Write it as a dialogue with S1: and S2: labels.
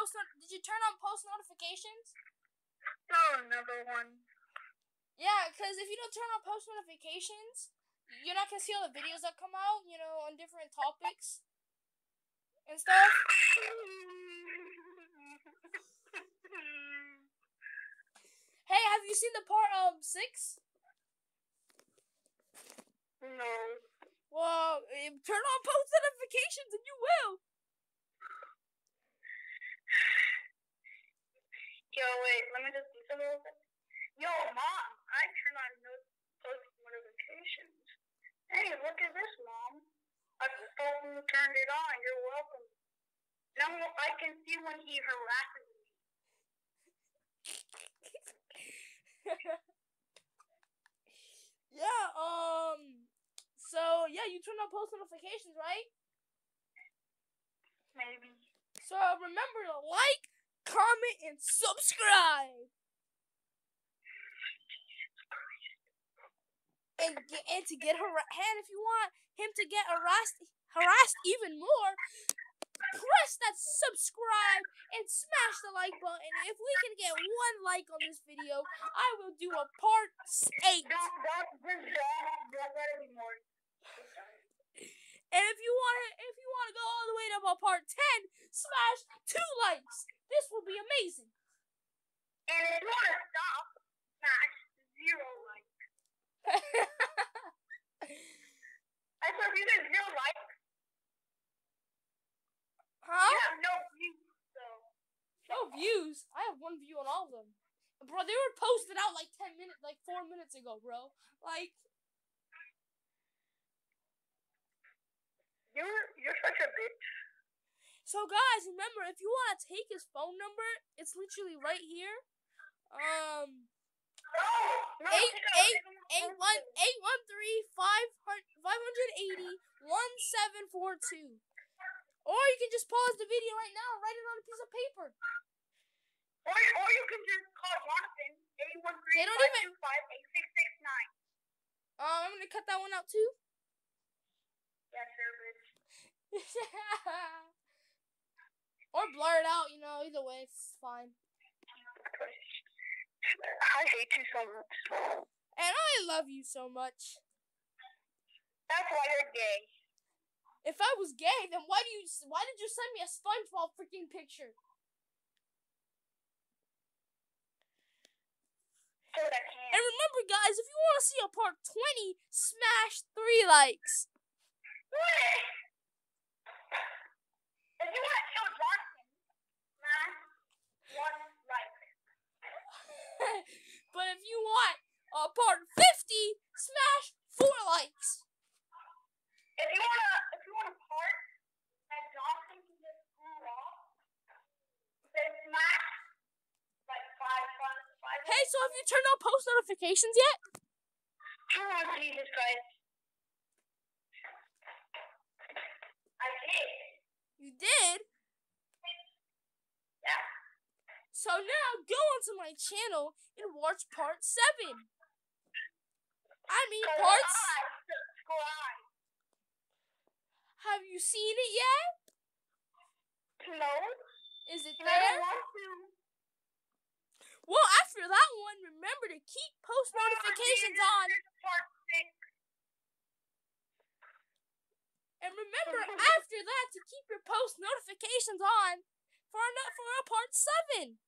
S1: post? not- Did you turn on post notifications?
S2: Oh, another one.
S1: Yeah, because if you don't turn on post notifications, you're not gonna see all the videos that come out. You know, on different topics and stuff. Hey, have you seen the part um six?
S2: no.
S1: Well, eh, turn on post notifications and you will.
S2: Yo, me just do some real quick. Yo, mom, I turn on no post notifications. Hey, look at this, mom. I totally turned it on. You're welcome. Now I can see when he harasses me.
S1: yeah. Um. So yeah, you turn on post notifications, right?
S2: Maybe.
S1: So remember to like, comment, and subscribe. And get, and to get har- and if you want him to get harassed harassed even more, press that subscribe and smash the like button. If we can get one like on this video, I will do a part eight. And if you want to, if you want to go all the way to about part ten, smash two likes. This will be amazing.
S2: And if you want to stop, smash zero likes. I swear, if you get zero likes,
S1: huh?
S2: you have no views. So,
S1: No views. I have one view on all of them. Bro, they were posted out like ten minutes, like four minutes ago, bro. Like,
S2: you're you're such a bitch.
S1: so guys, remember if you want to take his phone number, it's literally right here. Um,
S2: No, no,
S1: Eight-
S2: take it out,
S1: eight-
S2: take it out.
S1: eight one eight one three five hundred five hundred eighty one seven four two. Or you can just pause the video right now and write it on a piece of paper.
S2: Or, or you can just call Jonathan, 813
S1: They don't even-
S2: 8669.
S1: Um, I'm gonna cut that one out too.
S2: Yes, sir, bitch.
S1: or blur it out, you know. Either way, it's fine.
S2: I hate you so much.
S1: And I love you so much.
S2: That's why you're gay.
S1: If I was gay, then why do you? Why did you send me a SpongeBob freaking picture?
S2: So.
S1: And remember, guys, if you want to see a part twenty, smash three likes.
S2: If you want to kill Johnson, man, one like.
S1: but if you want a part fifty, smash four likes.
S2: If you want to, if you want to part that Johnson can just screw off, then smash like five, five,
S1: so have you turned on post notifications yet?
S2: Oh, Jesus Christ. I did.
S1: You did.
S2: Yeah.
S1: So now go onto my channel and watch part seven. I mean, parts. Have you seen it yet?
S2: No.
S1: Is it
S2: And I don't
S1: there? Well, after that one, remember to keep post notifications on. And remember after that to keep your post notifications on for for a part seven.